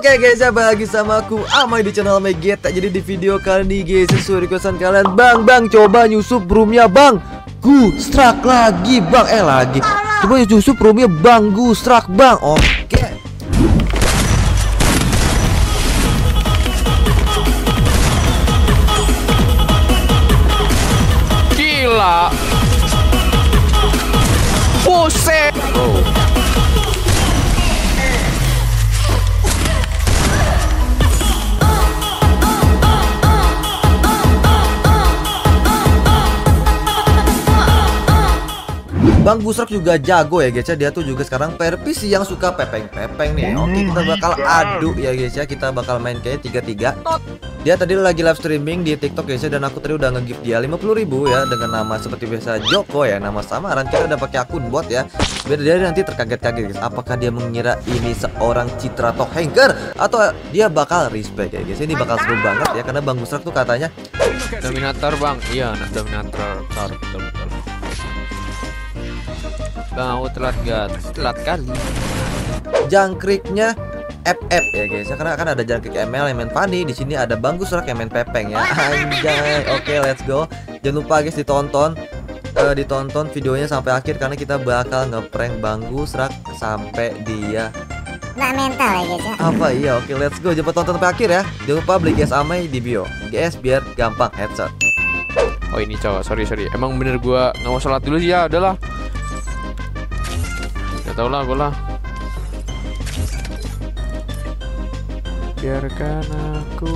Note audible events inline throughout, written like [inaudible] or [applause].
Oke guys ya bagi sama aku. Amai di channel Amai Geta Jadi di video kali ini guys. Sesuai requestan kalian Bang bang coba nyusup roomnya bang. Gu struck lagi bang. Eh lagi. Coba nyusup roomnya bang. Gu struck bang. Oke. Gila. Bang Busrak juga jago ya guys ya Dia tuh juga sekarang perpisi yang suka pepeng-pepeng nih. Oke kita bakal adu ya guys ya Kita bakal main kayak 3-3 Dia tadi lagi live streaming di tiktok guys ya Dan aku tadi udah nge-gift dia 50 ribu ya Dengan nama seperti biasa Joko ya Nama samaran. Kita udah pakai akun bot ya. Biar dia nanti terkaget-kaget guys. Apakah dia mengira ini seorang Citra atau hacker Atau dia bakal respect ya guys? Ini bakal seru banget ya Karena Bang Busrak tuh katanya Dominator bang. Iya, nah dominator. Tar, aku telat gak? Telat kali. jangkriknya FF ya guys ya karena kan ada jangkrik ML yang main Fanny di sini ada Bang Gusrak yang main Pepeng ya. Anjay. Oke let's go. Jangan lupa guys ditonton eh, ditonton videonya sampai akhir karena kita bakal ngeprank Bang Gusrak sampai dia Nggak mental ya guys ya? Apa? Iya oke let's go. Jangan lupa tonton sampai akhir ya. Jangan lupa beli GS Amai di bio. GS biar gampang headshot. Oh ini cowok, sorry sorry. Emang bener gua nggak mau sholat dulu sih. Ya, udahlah. Gak tau lah, gua lah. Biarkan aku.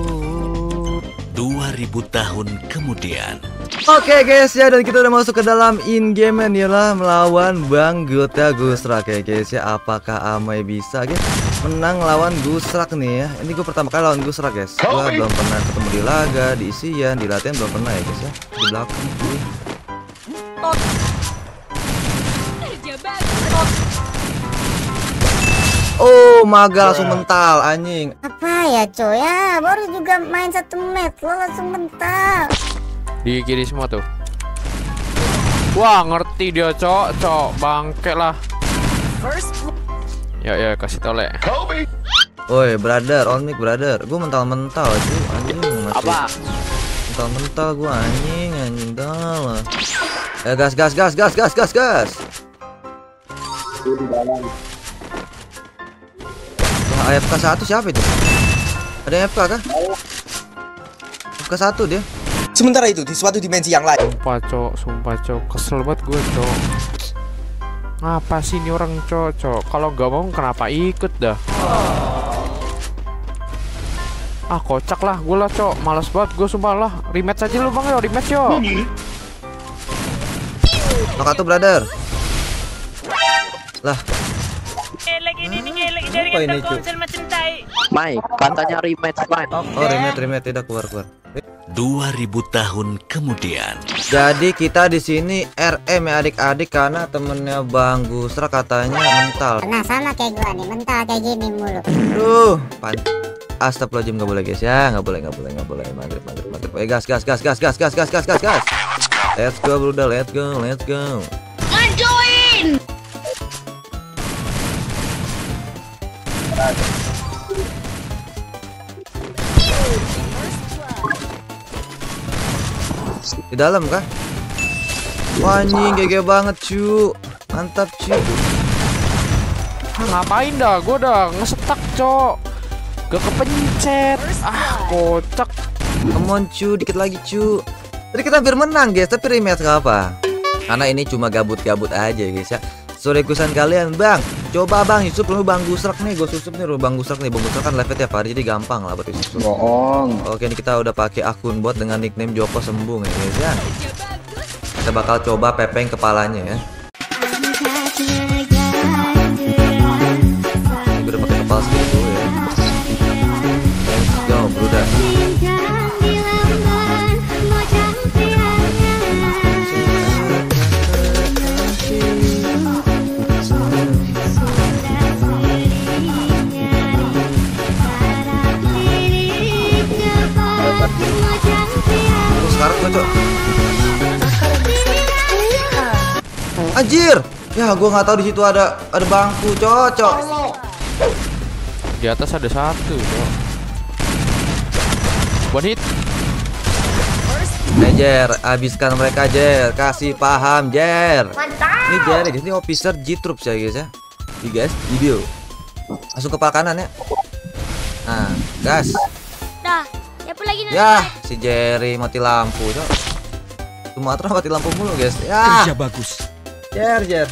2000 tahun kemudian. Oke guys ya dan kita udah masuk ke dalam in game nih lah melawan Bang Gota Gusrak ya guys ya apakah Amai bisa guys menang lawan Gusrak nih ya ini gue pertama kali lawan Gusrak guys gua belum pernah ketemu di laga di isian di latihan belum pernah ya guys ya di belakang gue Oh maga langsung mental anjing. Apa ya coy? Ya Baru juga main satu match Lo langsung mental. Di kiri semua tuh. Wah, ngerti dia, cok, cok, bangke lah. Ya ya, kasih tau le. Woi brother on mic brother. Gue mental-mental cuy. Anjing masih Apa? mental-mental gue anjing anjing dah lah. Ya gas gas gas gas gas gas gas. Wah, AFK satu siapa itu ada yang AFK kah AFK satu dia Sementara itu, di suatu dimensi yang lain, Sumpah, cok, sumpah, cok, kesel banget gue, cok. Ngapa sih ini orang, cok, cok? Kalau gak mau kenapa ikut dah? Ah, kocak lah, gue lah, cok. Males banget, gue sumpah lah. Rematch aja lu bang, yo, rematch yo. Nok satu brother lah Gelek ini nih gelek dari ini, macam tai. Mai, katanya rematch Mai. oh remet remet tidak keluar keluar 2000 tahun kemudian. Jadi kita di sini RM ya adik-adik karena temennya Bang Gusra katanya mental. Nah sama kayak gua nih Mental kayak gini mulu Duh, pan Astagfirullahaladzim nggak boleh guys ya, nggak boleh nggak boleh nggak boleh maghrib maghrib maghrib. Eh gas gas gas gas gas gas gas gas gas gas. Let's go bruda, let's go, let's go. Di dalam kah? Wah anjing GG banget cu Mantap cu ngapain dah? Gue udah ngesetak, cok. Gak kepencet. Ah, kocak. Come on cu, dikit lagi cu Tadi kita hampir menang guys, tapi rematch gak apa Karena ini cuma gabut-gabut aja guys ya Sore kusan kalian bang Coba bang Yusuf lu bang Gusrak nih Gue susup nih lu bang Gusrak nih. Bang Gusrak kan live tiap hari jadi gampang lah buat Yusuf. Bohong. Oke ini kita udah pakai akun bot dengan nickname Joko Sembung ya guys ya. Kita bakal coba pepeng kepalanya ya Anjir Ya gue nggak tahu di situ ada ada bangku cocok Di atas ada satu, Cok. One hit. Eh, Jer, abiskan mereka Jer, kasih paham Jer. Mantap. Ini Jer, ini officer G Troops ya guys ya. Nih guys, video. Langsung kepala kanan ya. Nah, gas. Dah. Siapa lagi nih? Ya, si Jerry mati lampu, Cok. Sumatera mati lampu mulu, guys. Ya. Kerja bagus. Jer, Jer.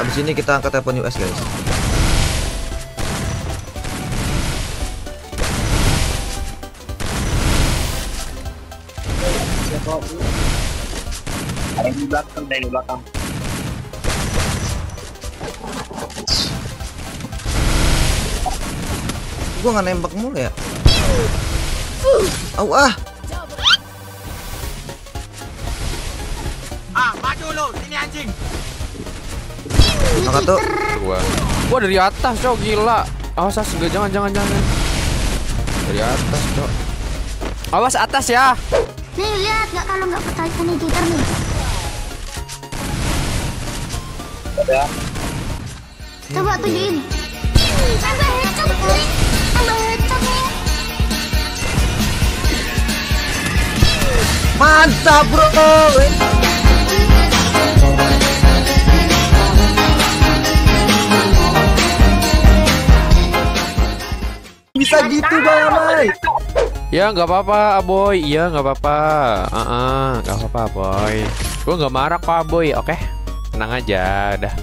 Habis ini kita angkat telepon US, guys. Di belakang, ada di belakang. Gua nggak nembak mulu ya. Au ah. Maka tuh Gua. Gua dari atas, Cok, gila. Awas, awas, enggak jangan jangan jangan. Dari atas, Cok. Awas atas ya. Nih lihat nggak kalau nggak percaya nih Twitter nih. Coba tunjukin. Tambah headshot. Tambah headshot nih. mantap, Bro. Bisa gitu, Bang. Ya nggak apa-apa, Aboy. Iya nggak apa-apa. Heeh, nggak apa-apa, Boy. Gua nggak marah kok, Aboy. Oke, tenang aja. Dah.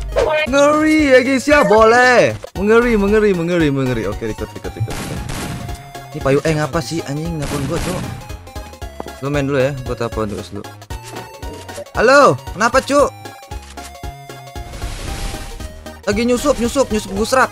Ngeri ya guys ya, boleh. Mengeri, mengeri, mengeri, mengeri. Oke, ikut, ikut, ikut. ikut. Ini payu eh ngapa sih anjing nelfon gua, Cok? Lu main dulu ya, gua telepon dulu dulu. Halo, kenapa, Cuk? Lagi nyusup, nyusup, nyusup busrak.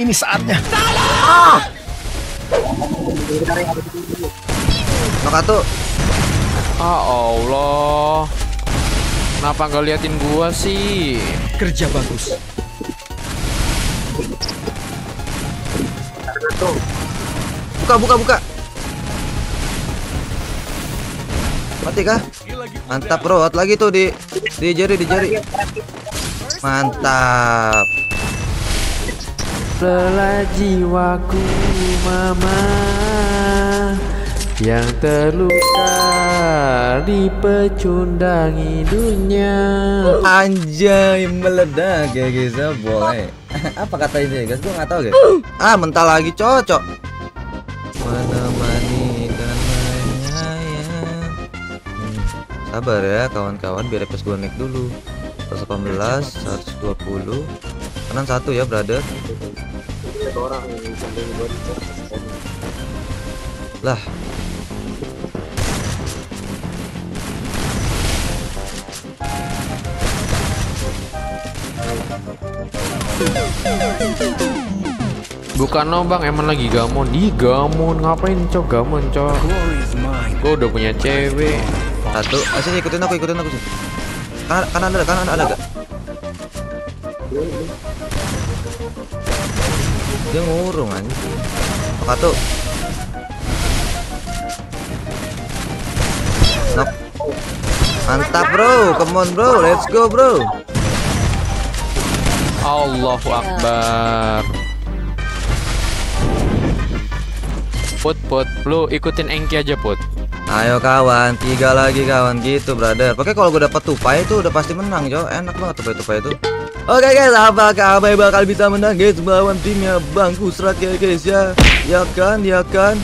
Ini saatnya. Nokat tuh. Ah Allah. Kenapa nggak liatin gua sih? Kerja bagus. Buka, buka, buka. Mati kah? Mantap bro, hot lagi tuh di di jari di jari. Mantap. Lelah jiwaku mama Yang terluka dipecundangi dunia Anjay meledak ya guys ya boleh. [laughs] Apa kata ini ya guys? Gua nggak tahu guys. Ah mental lagi cocok. Menemani dan menyayang. Hmm, Sabar ya kawan-kawan biar FPS gue naik dulu. 118, 120. Kanan satu ya brother. Lah. Bukan no bang, emang lagi gamon Ih gamon, ngapain cok gamon cok Gue udah punya cewek Satu. Ah, sini ikutin aku, ikutin aku sini. Kanan, kanan ada, kanan ada gak? Dia ngurung anjing. Satu. Knock. Mantap bro, come on bro, let's go bro. Allahu Akbar Put, put, lu ikutin Engki aja put Ayo kawan, tiga lagi kawan gitu brother. Pokoknya kalau gue dapat tupai itu udah pasti menang Jo. Enak banget tupai-tupai itu. Oke guys, apakah Abai bakal bisa menang guys melawan timnya Bang Gusrak ya guys ya? Ya kan, ya kan.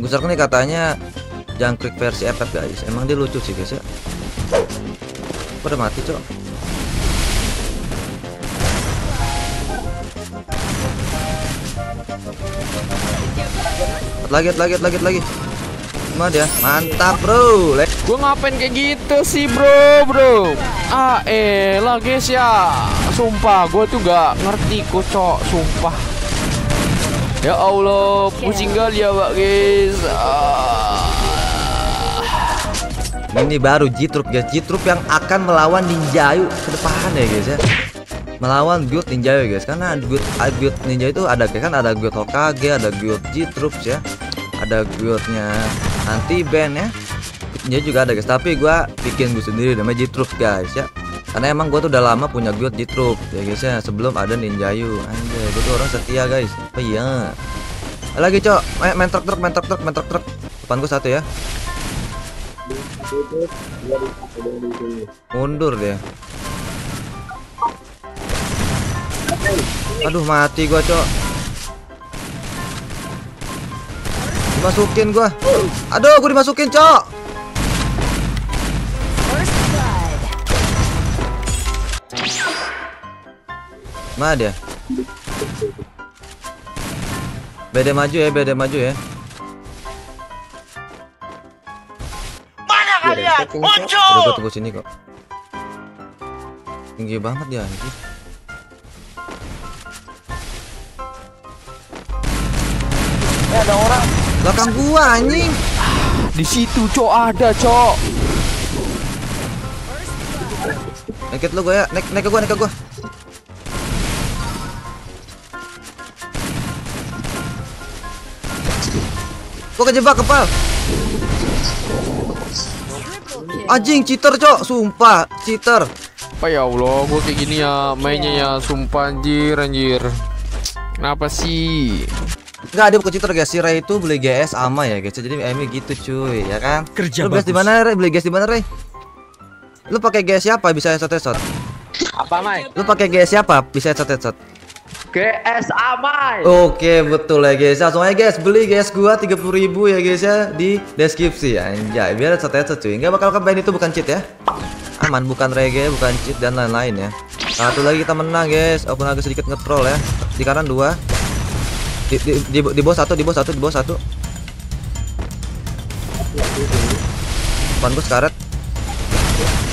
Gusrak nih katanya jangkrik versi FF guys. Emang dia lucu sih guys ya. Pada mati cok. Lagi, lagi, lagi, lagi. Mana dia? Mantap bro. Le- Gue ngapain kayak gitu sih bro bro? Ah elah guys ya. Sumpah gue tuh gak ngerti kocok Sumpah. Ya Allah, pusing kali ya Pak guys. Ah. Ini baru Jitroop guys. Jitroop yang akan melawan Ninjayu ke depan ya guys ya. Melawan guild Ninjayu guys. Karena guild, ah, guild Ninja itu ada kan? Ada guild Hokage Ada guild Jitroops ya. Ada guildnya anti band ya. Ninja juga ada guys Tapi gua bikin gue sendiri namanya Jitroop guys ya. Karena emang gue tuh udah lama punya guild Jitroop ya guys ya sebelum ada Ninjayu anjay gue tuh orang setia guys. Oh iya. Lagi cok. Main, main truk truk main truk truk main truk truk. Depan gue satu ya. Mundur dia. Aduh mati gua cok dimasukin gua. Aduh gua dimasukin cok. Mana dia? Beda maju ya beda maju ya. Kalian, Udah gua tunggu sini kok. Tinggi banget dia anjir. Eh, ada orang. Belakang gua anjing. Di situ cok ada cok. Naik lu gua ya. Naik naik ke gua, naik ke gua. Gua kejebak kepal. Anjing cheater, Cok. Sumpah, cheater. Apa ya Allah, gue kayak gini ya mainnya ya sumpah anjir anjir. Kenapa sih? Enggak, dia bukan cheater, guys. Si Ray itu beli GS sama ya, guys. Jadi aimnya gitu, cuy, ya kan? Kerja Lu di mana, Ray? Beli GS di mana, Ray? Lu pakai GS siapa bisa headshot headshot? Apa Mai? Lu pakai GS siapa bisa headshot headshot? GS Amai. Oke betul ya guys Langsung aja guys beli guys gua 30.000 ya guys ya Di deskripsi Anjay biar satu headshot cuy Nggak bakal combine itu bukan cheat ya Aman bukan reggae bukan cheat dan lain-lain ya Satu lagi kita menang guys Walaupun agak sedikit ngetroll ya Di kanan dua di, di, di, di bawah satu di bawah satu di bawah satu Depan gua sekaret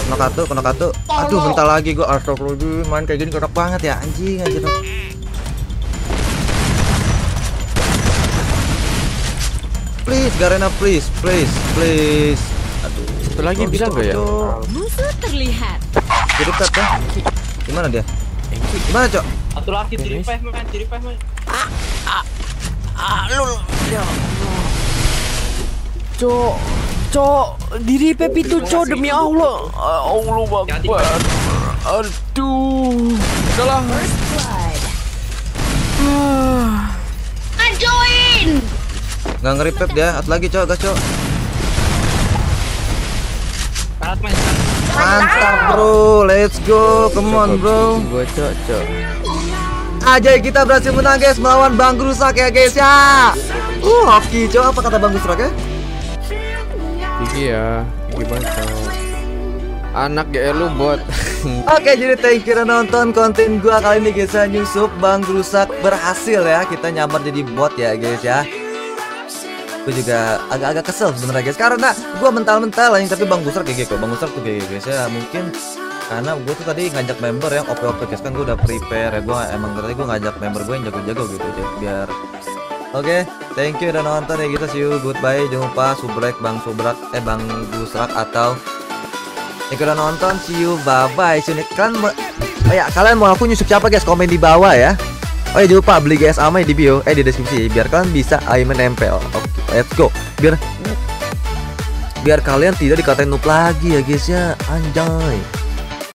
Kena kartu kena kartu Aduh bentar lagi gua Astagfirullahaladzim Main kayak gini korak banget ya Anjing anjing Please, Garena, please, please, please. Aduh, Satu lagi bisa nggak ya? Musuh terlihat. Jadi pet ya. Gimana dia? Gimana, Cok? Satu lagi di revive man, di revive man. Cok, cok, diri Pep itu cok demi Allah. Allah Akbar. Aduh, udahlah. Join. Nggak ngeri pep dia. At lagi, Cok, gas, Cok. Mantap, Bro. Let's go. Come on, Bro. Gua cok, cok. Aja kita berhasil menang, guys, melawan Bang Rusak ya, guys ya. Uh, hoki, Cok. Apa kata Bang Rusak ya? Gigi ya, gigi banget. Anak ya lu bot. [laughs] Oke jadi thank you udah nonton konten gua kali ini guys ya Nyusup Bang Rusak berhasil ya Kita nyamar jadi bot ya guys ya Gue juga agak-agak kesel sebenarnya guys Karena gua mental-mental yang tapi Bang Rusak kayak gitu Bang Rusak tuh kayak guys ya Mungkin karena gue tuh tadi ngajak member yang OP-OP guys. Kan gue udah prepare. Ya gue emang tadi gue ngajak member gue yang jago-jago gitu aja biar Oke, thank you udah nonton ya kita see you. Goodbye. Jangan lupa subrek bang subrak eh bang busrak atau yang udah nonton see you. Bye bye sini kalian mau oh ya kalian mau aku nyusup siapa guys? Komen di bawah ya. Oh ya jangan lupa beli guys ama di bio. Eh di deskripsi. Biar kalian bisa ayo menempel oke let's go. Biar biar kalian tidak dikatain noob lagi ya guys ya. Anjay